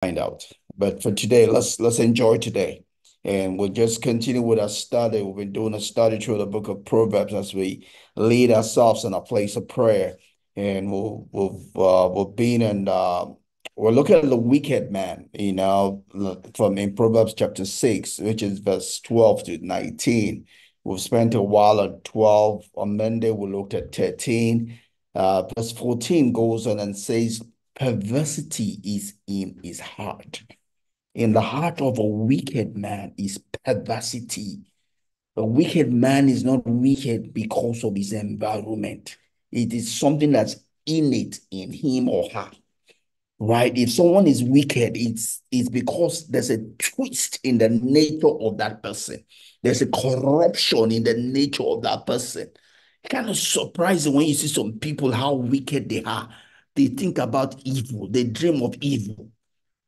find out. But for today, let's let's enjoy today. And we'll just continue with our study. We've been doing a study through the book of Proverbs as we lead ourselves in a place of prayer. And we'll, we've, uh, we've been in, uh, we're looking at the wicked man, you know, from in Proverbs chapter 6, which is verse 12 to 19. We've spent a while at 12. On Monday, we looked at 13. Uh, verse 14 goes on and says, perversity is in his heart. In the heart of a wicked man is perversity. A wicked man is not wicked because of his environment. It is something that's innate in him or her. Right? If someone is wicked, it's, it's because there's a twist in the nature of that person. There's a corruption in the nature of that person. kind of surprising when you see some people how wicked they are they think about evil. They dream of evil.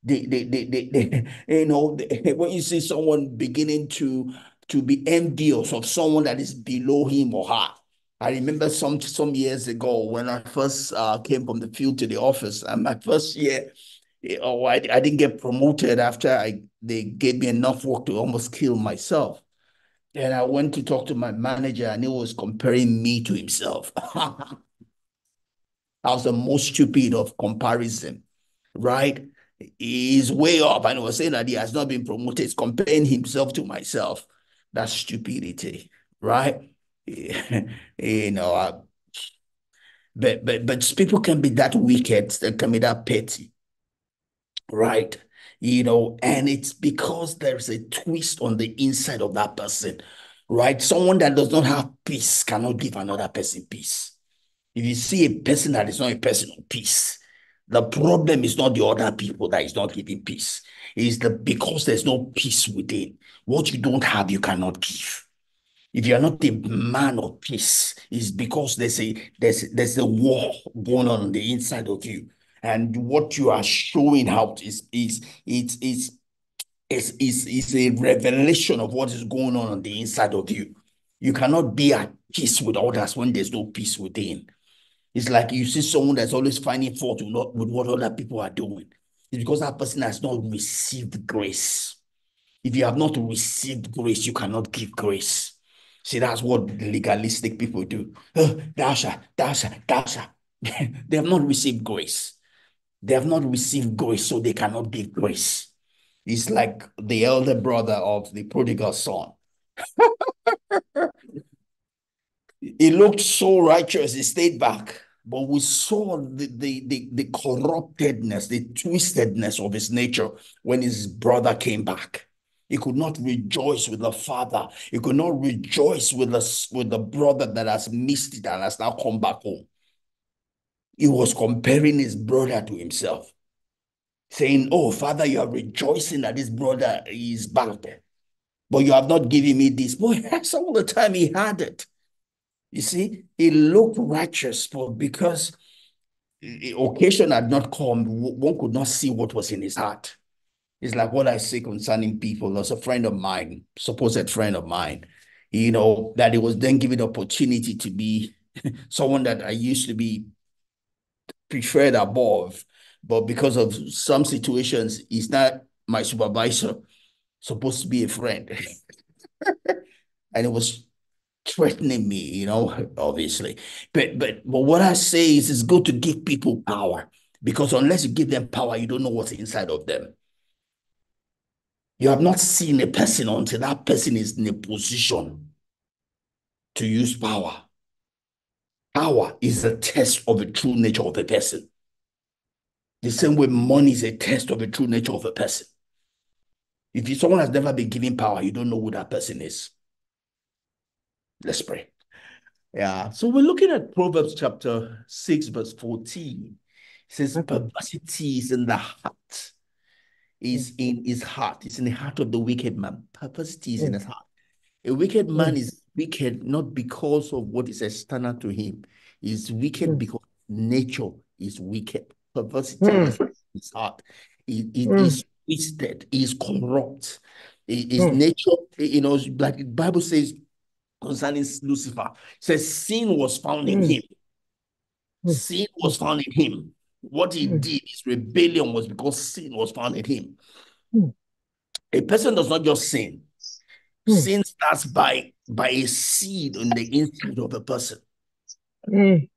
They, they, they, they, they you know, they, when you see someone beginning to to be envious of someone that is below him or her. I remember some some years ago when I first uh, came from the field to the office, and my first year, oh, I, I didn't get promoted after I they gave me enough work to almost kill myself. And I went to talk to my manager, and he was comparing me to himself. I was the most stupid of comparison, right? He's way up and was saying that he has not been promoted. He's comparing himself to myself. That's stupidity, right? you know, uh, but but but people can be that wicked, they can be that petty, right? You know, and it's because there's a twist on the inside of that person, right? Someone that does not have peace cannot give another person peace. If you see a person that is not a person of peace, the problem is not the other people that is not giving peace. It's the because there's no peace within. What you don't have, you cannot give. If you are not a man of peace, it's because there's a there's there's a war going on on the inside of you. And what you are showing out is is it's is is is is a revelation of what is going on on the inside of you. You cannot be at peace with others when there's no peace within. It's like you see someone that's always finding fault with, not, with what other people are doing. It's because that person has not received grace. If you have not received grace, you cannot give grace. See, that's what legalistic people do. Oh, thou shalt. they have not received grace. They have not received grace, so they cannot give grace. It's like the elder brother of the prodigal son. He looked so righteous, he stayed back. But we saw the, the, the, the corruptedness, the twistedness of his nature when his brother came back. He could not rejoice with the father. He could not rejoice with the, with the brother that has missed it and has now come back home. He was comparing his brother to himself, saying, Oh, father, you are rejoicing that this brother is back, but you have not given me this. Boy, that's all the time he had it. You see, he looked righteous, but because the occasion had not come, one could not see what was in his heart. It's like what I say concerning people. There's a friend of mine, supposed friend of mine, you know, that he was then given the opportunity to be someone that I used to be preferred above, but because of some situations, he's not my supervisor, supposed to be a friend. and it was threatening me, you know, obviously. But but but what I say is it's good to give people power because unless you give them power, you don't know what's inside of them. You have not seen a person until that person is in a position to use power. Power is a test of the true nature of a person. The same way money is a test of the true nature of a person. If someone has never been given power, you don't know who that person is. Let's pray. Yeah. So we're looking at Proverbs chapter 6, verse 14. It says, perversity is in the heart, is mm. in his heart. It's in the heart of the wicked man. Perversity is in mm. his heart. A wicked mm. man is wicked not because of what is external to him. He's wicked because nature is wicked. Perversity is in his heart. It, it mm. is twisted, is corrupt. His mm. nature, you know, like the Bible says, concerning Lucifer. says sin was found in mm. him. Mm. Sin was found in him. What he Mm. did, his rebellion was because sin was found in him. A person does not just sin. Sin starts by by a seed in the inside of a person. Mm.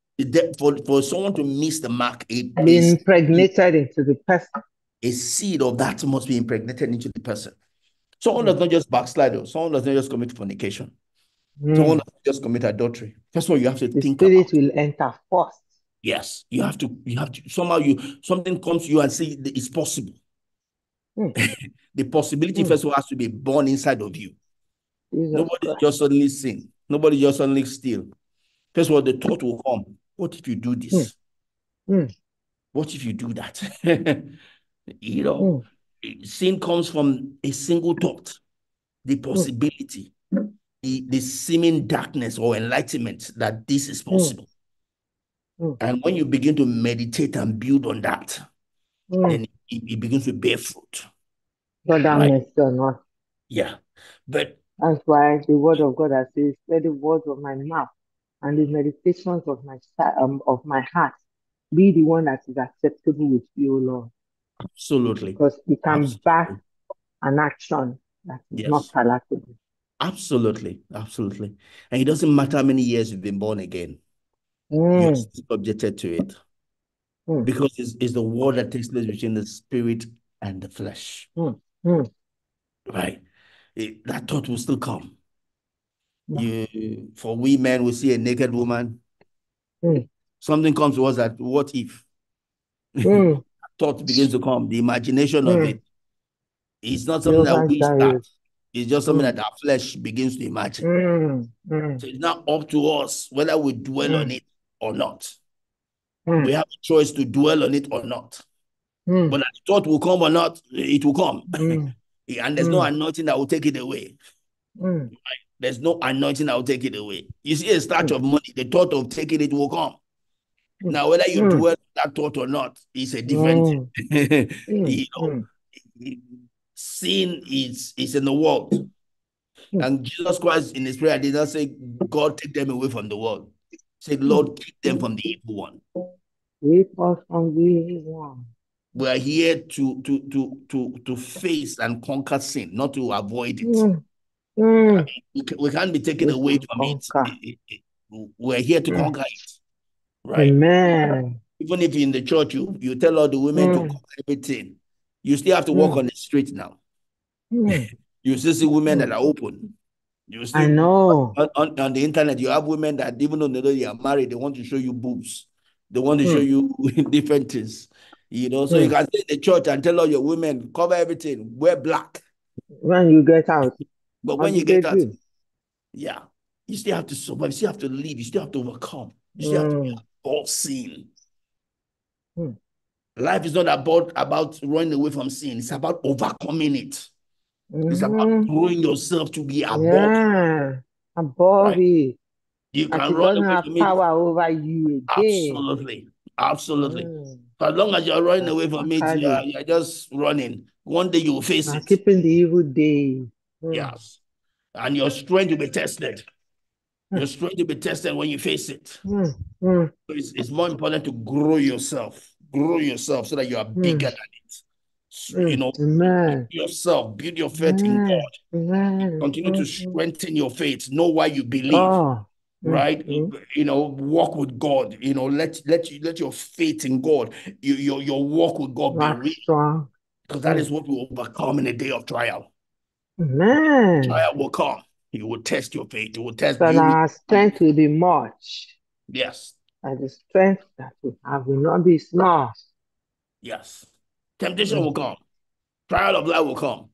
For, for someone to miss the mark, Being a, impregnated into the person. a seed of that must be impregnated into the person. Someone Mm. does not just backslide, though. someone does not just commit fornication, Mm. not just commit adultery. First of all, you have to The think spirit about will enter first. yes, you have to, you have to somehow you something comes to you and say it's possible. Mm. the possibility, Mm. first of all, has to be born inside of you. Jesus Nobody Christ. just suddenly sin. Nobody just suddenly steal. First of all, the thought will come. What if you do this? Mm. What if you do that? you know, Mm. sin comes from a single thought, the possibility, the, the seeming darkness or enlightenment that this is possible. Mm. And when you begin to meditate and build on that, Mm. then it, it begins to bear fruit. God Right. on. Yeah. But That's why the word of God has says, let the words of my mouth and the meditations of my um, of my heart be the one that is acceptable with you, Lord. absolutely, Because it can Absolutely. back an action that is Yes. not palatable. Absolutely, absolutely. And it doesn't matter how many years you've been born again, you're Mm. still subjected to it. Mm. Because it's, it's the war that takes place between the spirit and the flesh. Mm. Right. It- that thought will still come. Yeah. You, for we men, we see a naked woman. Something comes to us that what if? Thought begins to come. The imagination of it. It's not something that we start. It's just something Mm. that our flesh begins to imagine. Mm. Mm. So it's not up to us whether we dwell on Mm. it or not. Mm. We have a choice to dwell on it or not. Mm. But that thought will come or not, it will come. And there's no anointing that will take it away. Mm. There's no anointing that will take it away. You see a starch Mm. of money, the thought of taking it will come. Now, whether you dwell on that thought or not, is a different thing. You know. Sin is is in the world. Mm. And Jesus Christ in his prayer did not say, God take them away from the world. He said. Lord, keep them from the evil one. Keep us from the evil one. We are here to to to to to face and conquer sin, not to avoid it. Mm. Mm. We, ca- we can't be taken We away from it. conquer. We're here to Mm. conquer it, right? Amen. Even if in the church you you tell all the women to Mm. cover everything, you still have to walk Mm. on the street now. Mm. You still see women Mm. that are open. You I know. on, on, on the internet, you have women that even though they are married, they want to show you boobs. They want to show Mm. you different things. You know, so you Mm. can stay in the church and tell all your women, cover everything, wear black. When you get out, But when you they get out, do? yeah, you still have to survive, you still have to live, you still have to overcome, you still have to be Mm. above sin. Mm. Life is not about about running away from sin, it's about overcoming it. It's about growing yourself to be above it, Yeah. Above right? it. You can it run away have from it. power over you again. Absolutely. Absolutely. Mm. As long as you're running away from it, you're, you're just running. One day you will face Now it. keeping the evil day. Mm. Yes. And your strength will be tested. Mm. Your strength will be tested when you face it. Mm. Mm. So It's, it's more important to grow yourself. Grow yourself so that you are bigger Mm. than it. So, you Mm. know, Amen. build yourself, build your faith in God. Amen. Continue to Mm. strengthen your faith. Know why you believe. Oh. Mm. right? Mm. You know, walk with God. You know, let let you let your faith in God, you, your your walk with God be real, because that Mm. what will overcome in the day of trial. Amen. Trial will come. It will test your faith. It will test So do you that really our strength will be much. Yes, And the strength that we have will not be small. yes. Temptation will come. Trial of life will come.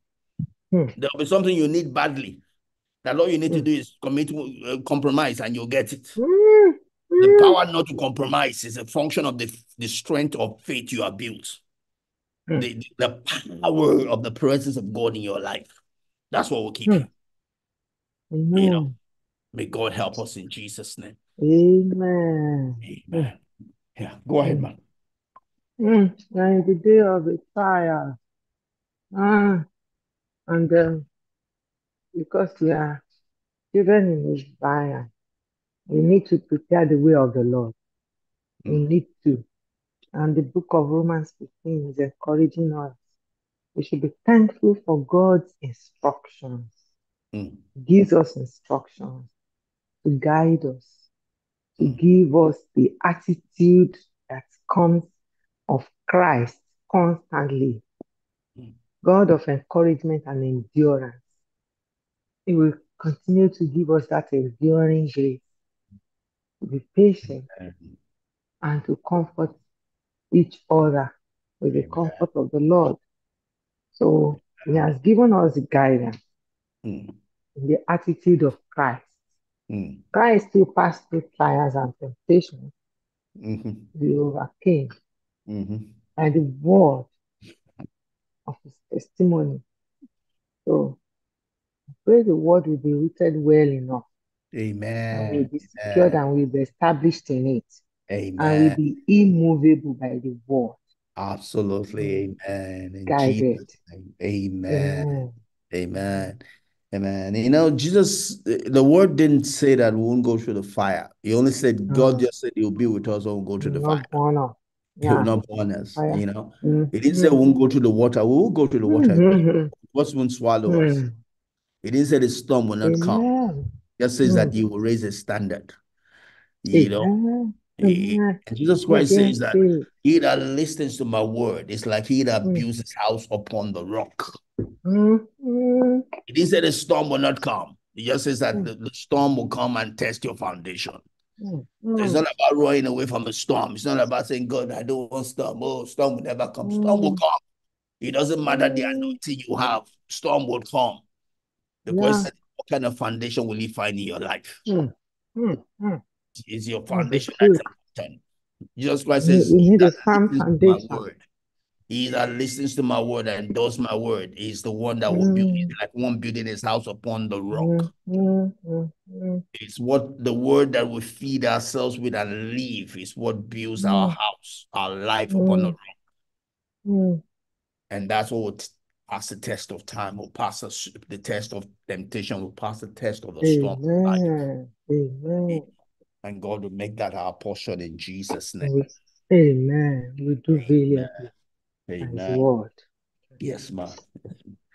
Mm. There will be something you need badly. That all you need to Mm. do is commit uh, compromise, and you'll get it. Mm. The Mm. power not to compromise is a function of the the strength of faith you have built. Mm. The the power of the presence of God in your life. That's what will keep Mm. you. You know. May God help us in Jesus' name. Amen. Amen. Yeah, go ahead, Mm. man. Mm. In the day of the trial, ah, and um, because we are children in His Zion, we need to prepare the way of the Lord. We Mm. need to. And the book of Romans 15 is encouraging us. We should be thankful for God's instructions. Mm. Gives us instructions to guide us, to give us the attitude that comes of Christ constantly. God of encouragement and endurance. He will continue to give us that enduring grace to be patient and to comfort each other with the comfort of the Lord. So He has given us guidance Mm. in the attitude of Christ. Mm. Christ still passed through trials and temptations. Mhm. He overcame Mhm. by the word of his testimony. So I pray the word will be rooted well enough Amen. and will be secured Amen. and will be established in it Amen. and will be immovable by the word. Absolutely. Mm. Amen. Guided. Amen. Amen. Amen. Amen. You know, Jesus, the word didn't say that we won't go through the fire. He only said, God Mm. just said He'll be with us we go through the fire. burn. He will not burn us, Fire. you know. Mm. He didn't say we won't go through the water. We will go through the water. Mhm. What won't swallow us? Mm. He didn't say the storm will not come. Amen. Just says that Mm. He will raise a standard, you know. He- and Jesus Christ says that he that listens to my word is like he that Mm. builds his house upon the rock. Mm. Mm. He didn't say the storm will not come. He just says that Mm. the, the storm will come and test your foundation. Mm. So it's not about running away from the storm. It's not about saying, God, I don't want storm. Oh, storm will never come. Storm will Mm. come. It doesn't matter the Mm. anointing you have, storm will come. The Yeah. question is, what kind of foundation will you find in your life? Mm. Mm. Mm. Is your foundation that's important? Jesus Christ says, He need a firm foundation. He that listens to my word and does my word is the one that will build Mm. it, like one building his house upon the rock. Mm. Mm. Mm. Mm. It's what the word that we feed ourselves with and live is what builds our Mm. house, our life upon the Mm. rock. Mm. And that's what will pass the test of time, will pass us the test of temptation, will pass the test of the storm. Amen. Amen. And God will make that our portion in Jesus' name. Amen. We do Amen. by His Yes, man.